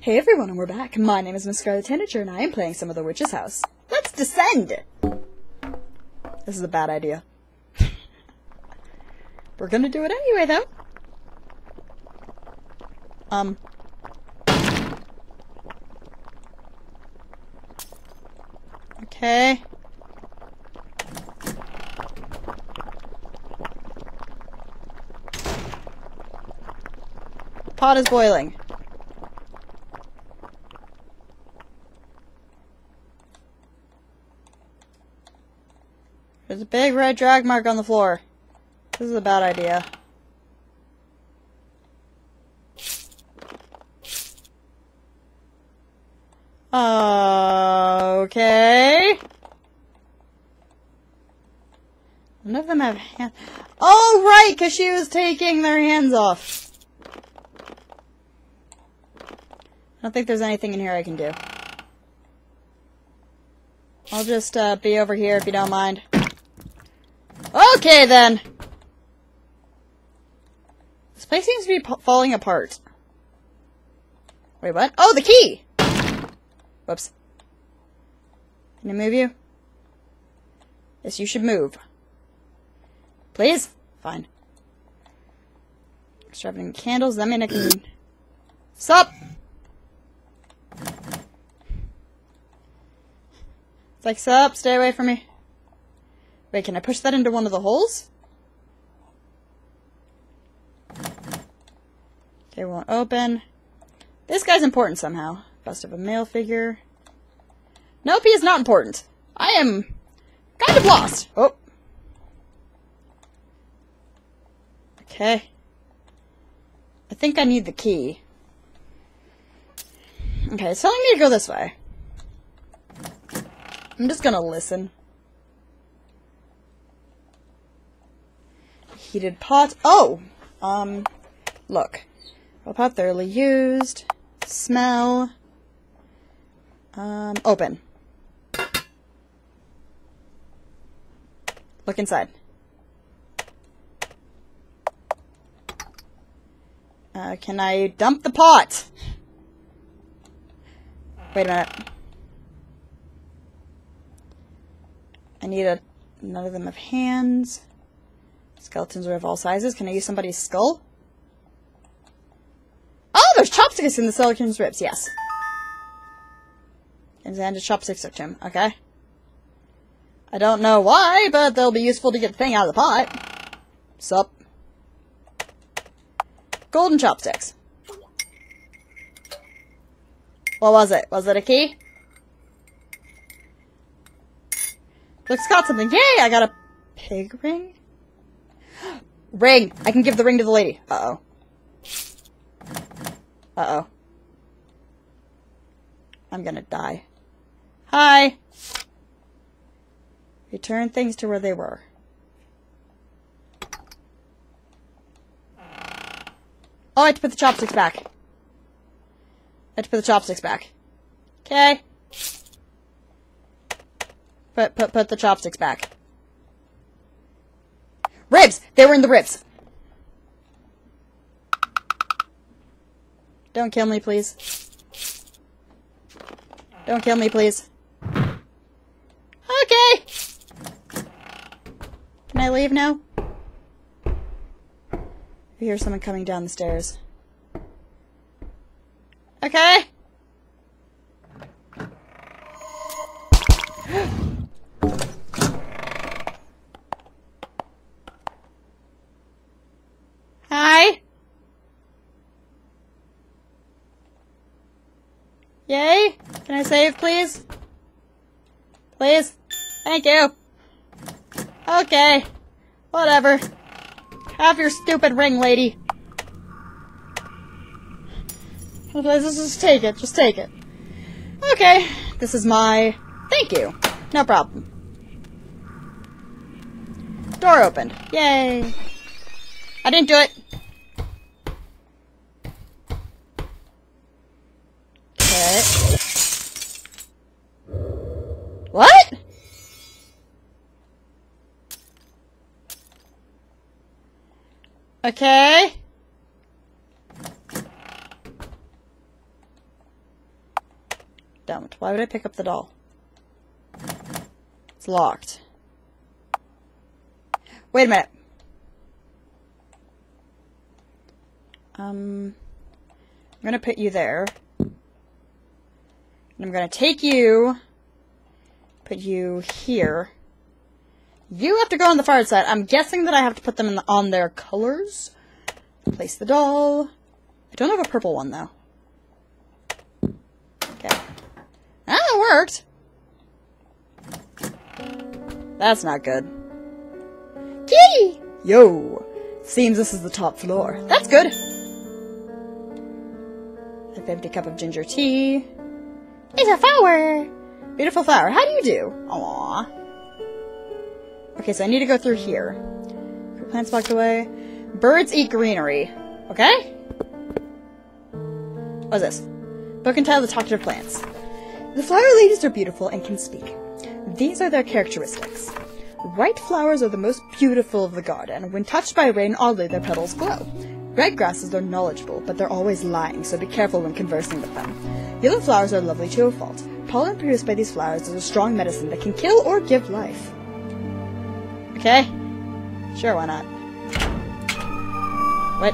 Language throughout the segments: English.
Hey everyone, and we're back. My name is Miss Scarlet Tanager, and I am playing some of the Witch's House. Let's descend! This is a bad idea. we're gonna do it anyway, though. Um. Okay. Pot is boiling. There's a big red drag mark on the floor. This is a bad idea. Okay. None of them have hands. Oh, right, because she was taking their hands off. I don't think there's anything in here I can do. I'll just uh, be over here if you don't mind. Okay, then. This place seems to be falling apart. Wait, what? Oh, the key! Whoops. Can I move you? Yes, you should move. Please? Fine. Extravagant candles, that mean I can... Stop! It's like, sup, stay away from me. Wait, can I push that into one of the holes? Okay, won't open. This guy's important somehow. Bust of a male figure. Nope, he is not important. I am kind of lost. Oh. Okay. I think I need the key. Okay, it's telling me to go this way. I'm just gonna listen. Heated pot. Oh! Um, look. A pot thoroughly used. Smell. Um, open. Look inside. Uh, can I dump the pot? Wait a minute. I need a... None of them have hands. Skeletons are of all sizes. Can I use somebody's skull? Oh, there's chopsticks in the skeleton's ribs. Yes. And then chopsticks to him. Okay. I don't know why, but they'll be useful to get the thing out of the pot. Sup. Golden chopsticks. What was it? Was it a key? Looks got something. Yay! I got a pig ring? Ring! I can give the ring to the lady. Uh-oh. Uh-oh. I'm gonna die. Hi! Return things to where they were. Oh, I have to put the chopsticks back. I have to put the chopsticks back. Okay. Put, put, put the chopsticks back. Ribs! They were in the ribs. Don't kill me, please. Don't kill me, please. Okay! Can I leave now? I hear someone coming down the stairs. Okay! Hi? Yay? Can I save, please? Please? Thank you. Okay. Whatever. Have your stupid ring, lady. Just take it. Just take it. Okay. This is my... Thank you. No problem. Door opened. Yay. I didn't do it. What? Okay. Don't. Why would I pick up the doll? It's locked. Wait a minute. Um, I'm gonna put you there. And I'm gonna take you, put you here. You have to go on the far side. I'm guessing that I have to put them the, on their colors. Place the doll. I don't have a purple one, though. Okay. Ah, that worked. That's not good. Kitty! Yo! Seems this is the top floor. That's good. An empty cup of ginger tea. It's a flower! Beautiful flower. How do you do? Aww. Okay, so I need to go through here. Plants blocked away. Birds eat greenery. Okay? What's this? Book entitled The Talkative Plants. The flower ladies are beautiful and can speak. These are their characteristics. White flowers are the most beautiful of the garden. When touched by rain, oddly their petals glow. Red grasses are knowledgeable, but they're always lying, so be careful when conversing with them. Yellow flowers are lovely to a fault. Pollen produced by these flowers is a strong medicine that can kill or give life. Okay? Sure, why not? What?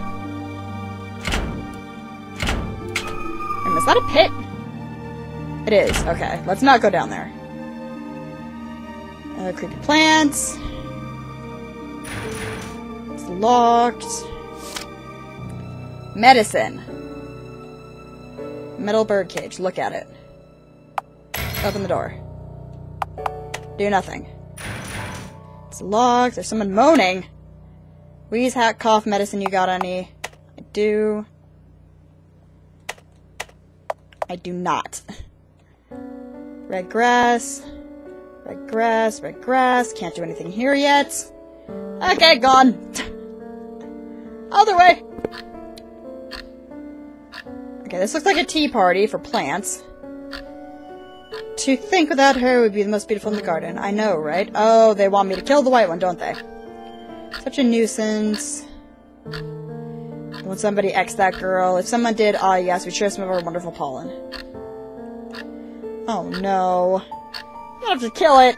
Wait, is that a pit? It is. Okay, let's not go down there. Uh, creepy plants. It's locked. Medicine. Metal bird cage. Look at it. Open the door. Do nothing. It's locked. There's someone moaning. Wheeze, hack, cough, medicine. You got any? I do. I do not. Red grass. Red grass, red grass. Can't do anything here yet. Okay, gone. Other way. Okay, this looks like a tea party for plants. To think without her would be the most beautiful in the garden. I know, right? Oh, they want me to kill the white one, don't they? Such a nuisance. When somebody X that girl. If someone did, ah yes, we share some of our wonderful pollen. Oh no. I have to kill it.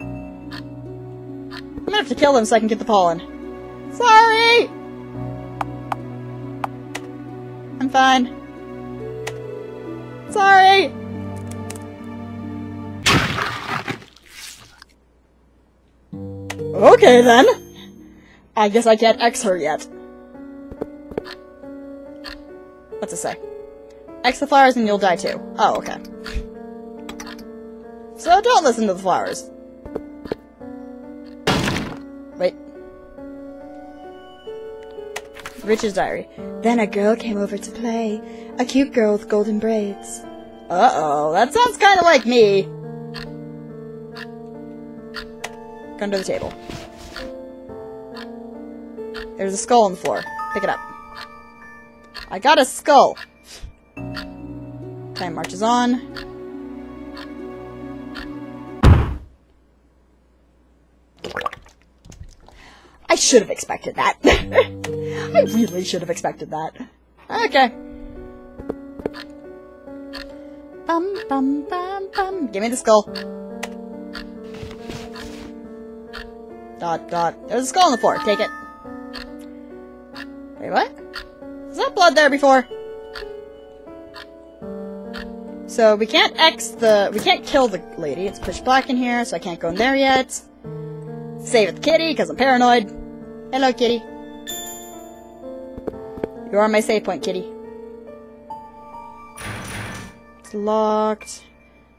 I'm gonna have to kill them so I can get the pollen. Sorry! I'm fine. Sorry! Okay then. I guess I can't X her yet. What's it say? X the flowers and you'll die too. Oh, okay. So don't listen to the flowers. Witch's diary. Then a girl came over to play. A cute girl with golden braids. Uh-oh, that sounds kind of like me. To the table. There's a skull on the floor. Pick it up. I got a skull. Time marches on. I should have expected that. I really should have expected that. Okay. Bum bum bum bum. Give me the skull. Dot dot. There's a skull on the floor. Take it. Wait, what? Was that blood there before? So we can't X the... We can't kill the lady. It's pitch black in here, so I can't go in there yet. Save the kitty, because I'm paranoid. Hello, kitty. You are on my save point, kitty. It's locked.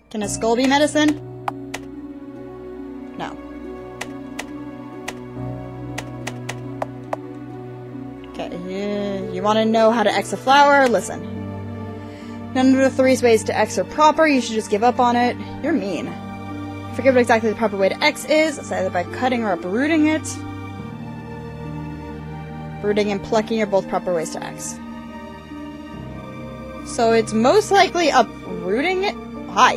Can a skull be medicine? No. Okay, eh, you, you want to know how to X a flower? Listen. None of the three ways to X are proper, you should just give up on it. You're mean. Forget what exactly the proper way to X is. It's either by cutting or uprooting it. Rooting and plucking are both proper ways to X. So it's most likely uprooting it. Hi.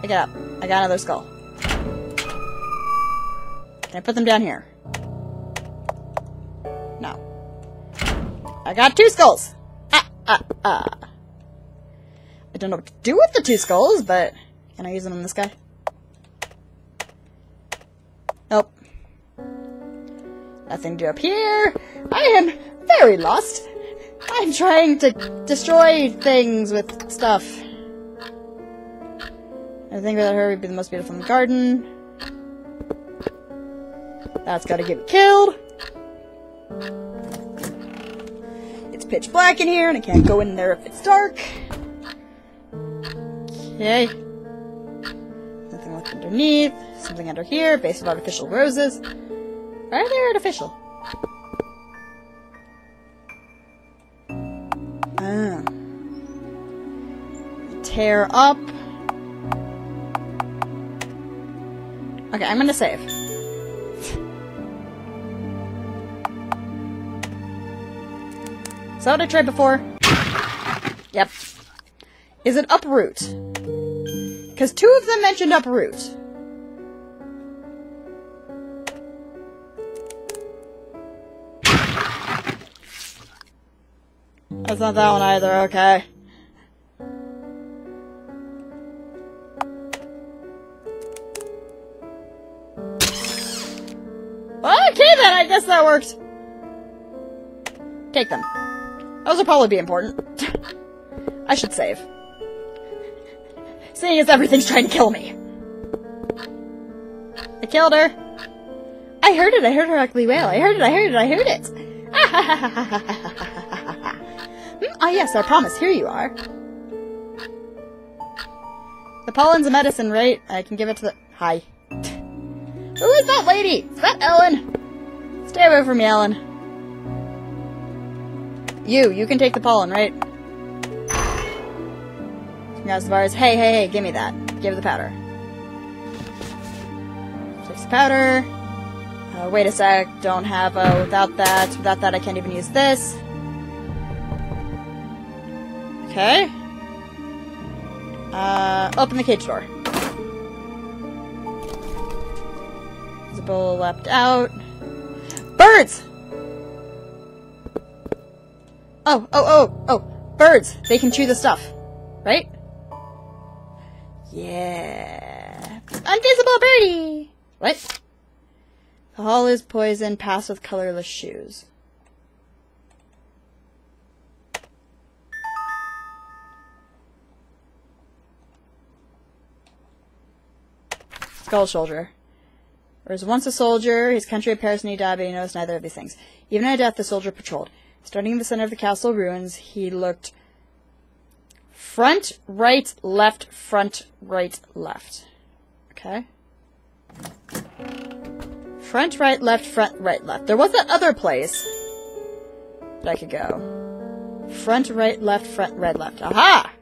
Pick it up. I got another skull. Can I put them down here? No. I got two skulls! Ah! ah, ah. I don't know what to do with the two skulls, but can I use them on this guy? Nothing to up here. I am very lost. I'm trying to destroy things with stuff. I think without her we'd be the most beautiful in the garden. That's gotta get killed. It's pitch black in here and I can't go in there if it's dark. Okay. Nothing left underneath. Something under here. Base of artificial roses. Are they artificial? Ah. Tear up. Okay, I'm gonna save. Is that what I tried before? Yep. Is it uproot? Because two of them mentioned uproot. That's not that one either, okay. Okay then, I guess that worked. Take them. Those will probably be important. I should save. Seeing as everything's trying to kill me. I killed her. I heard it, I heard her ugly wail. I heard it, I heard it, I heard it. Ah yes, I promise, here you are. The pollen's a medicine, right? I can give it to the- Hi. Who is that lady? Is that Ellen? Stay away from me, Ellen. You, you can take the pollen, right? The bars. Hey, hey, hey, give me that. Give the powder. Takes the powder. Uh, wait a sec. Don't have a without that. Without that, I can't even use this. Okay. Uh, open the cage door. Visible leapt out. Birds! Oh, oh, oh, oh. Birds! They can chew the stuff. Right? Yeah. Invisible birdie! What? The hall is poison. Pass with colorless shoes. Skull Soldier. There was once a soldier, his country of Paris and he died, but he knows neither of these things. Even at death, the soldier patrolled. Starting in the center of the castle ruins, he looked front, right, left, front, right, left. Okay. Front, right, left, front, right, left. There was that other place that I could go. Front, right, left, front, right, left. Aha!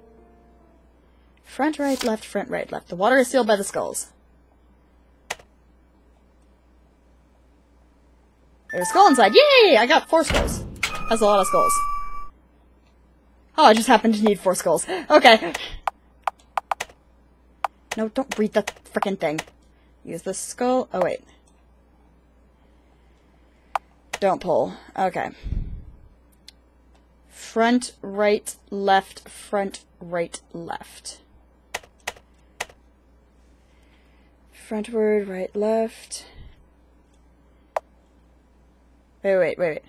Front, right, left, front, right, left. The water is sealed by the skulls. There's a skull inside. Yay! I got four skulls. That's a lot of skulls. Oh, I just happened to need four skulls. Okay. No, don't breathe the frickin' thing. Use the skull. Oh, wait. Don't pull. Okay. Front, right, left, front, right, left. Frontward, right, left. Wait, wait, wait.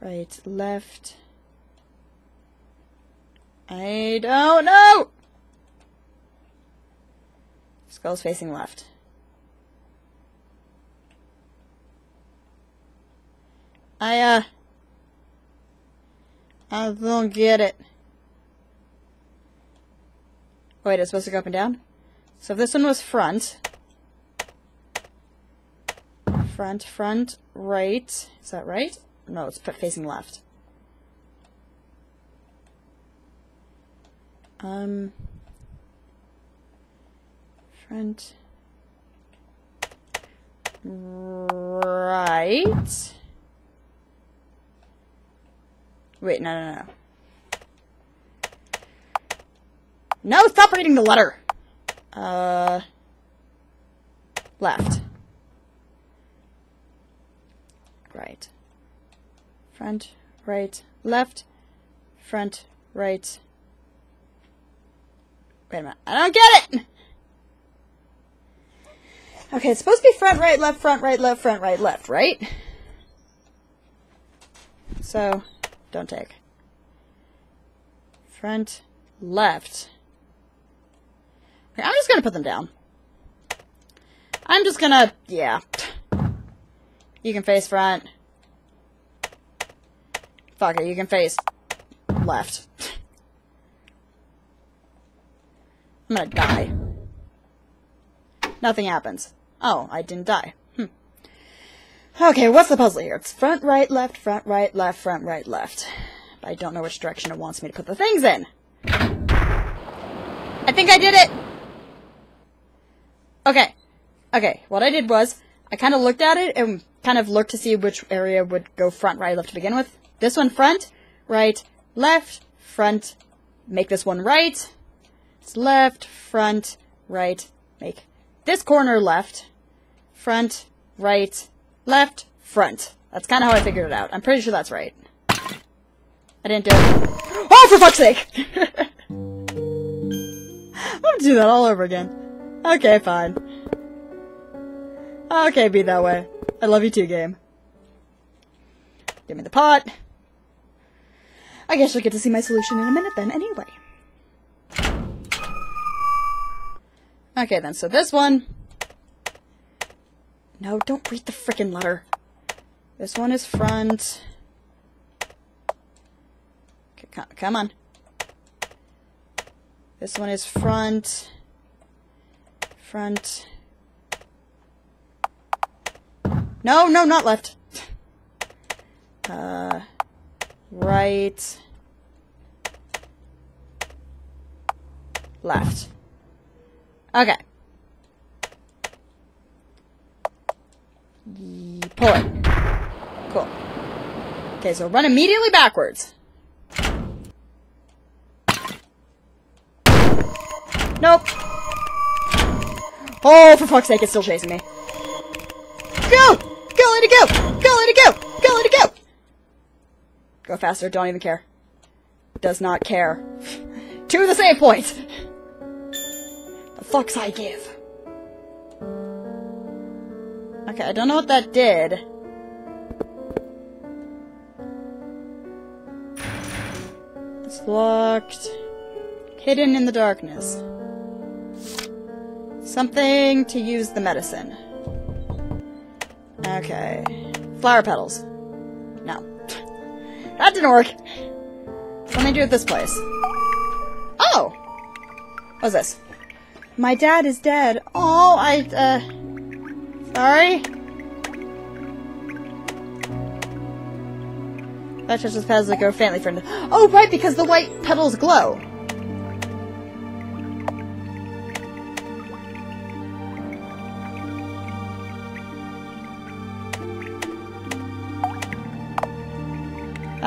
Right, left. I don't know! Skull's facing left. I, uh... I don't get it. Wait, it's supposed to go up and down? So if this one was front... Front, front, right. Is that right? No, it's facing left. Um... Front... Right... Wait, no, no, no. No, stop reading the letter! Uh... Left. Right. Front, right, left, front, right. Wait a minute. I don't get it! Okay, it's supposed to be front, right, left, front, right, left, front, right, left, right? So, don't take. Front, left. Okay, I'm just gonna put them down. I'm just gonna, yeah. You can face front. Fuck it, you can face left. I'm gonna die. Nothing happens. Oh, I didn't die. Hm. Okay, what's the puzzle here? It's front, right, left, front, right, left, front, right, left. But I don't know which direction it wants me to put the things in. I think I did it! Okay. Okay, what I did was, I kind of looked at it and kind of looked to see which area would go front, right, left to begin with. This one front, right, left, front, make this one right, it's left, front, right, make this corner left, front, right, left, front. That's kind of how I figured it out. I'm pretty sure that's right. I didn't do it. Oh, for fuck's sake! I'm gonna do that all over again. Okay, fine. Okay, be that way. I love you too, game. Give me the pot. I guess you'll get to see my solution in a minute then, anyway. Okay then, so this one... No, don't read the freaking letter. This one is front. Okay, come on. This one is front. Front. No, no, not left. Uh, right. Left. Okay. Pull it. Cool. Okay, so run immediately backwards. Nope. Oh, for fuck's sake, it's still chasing me. Go! Go, let it go! Go, let it go! Go, let it go! Go faster, don't even care. Does not care. to the same point! The fucks I give? Okay, I don't know what that did. It's locked. Hidden in the darkness. Something to use the medicine. Okay. Flower petals. That didn't work. Let me do it this place. Oh! What's this? My dad is dead. Oh, I, uh... Sorry? That just petals that grow faintly friend. Oh, right, because the white petals glow.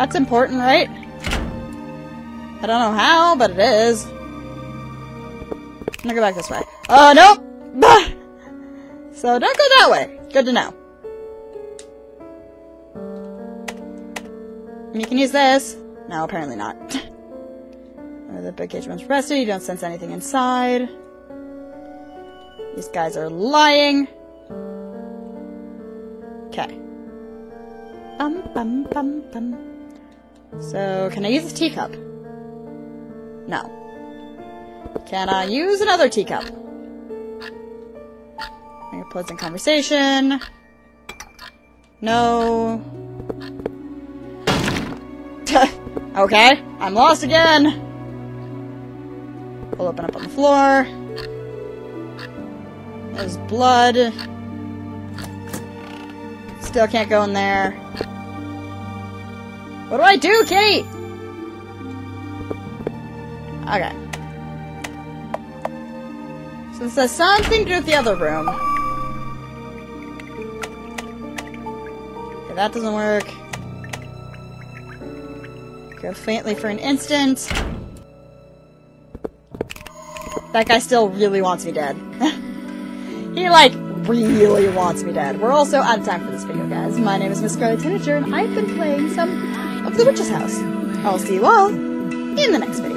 That's important, right? I don't know how, but it is. I'm gonna go back this way. Oh, nope! Bah! So don't go that way. Good to know. You can use this. No, apparently not. the big cage one's rested. You don't sense anything inside. These guys are lying. Okay. Bum, bum, bum, bum. So, can I use this teacup? No. Can I use another teacup? Make a pleasant conversation. No. okay, I'm lost again. We'll open up on the floor. There's blood. Still can't go in there. What do I do, Kitty? Okay. So this has something to do with the other room. Okay, that doesn't work. Go faintly for an instant. That guy still really wants me dead. he, like, really wants me dead. We're also out of time for this video, guys. My name is Miss Scarlet Tanager, and I've been playing some of The Witch's House. I'll see you all in the next video.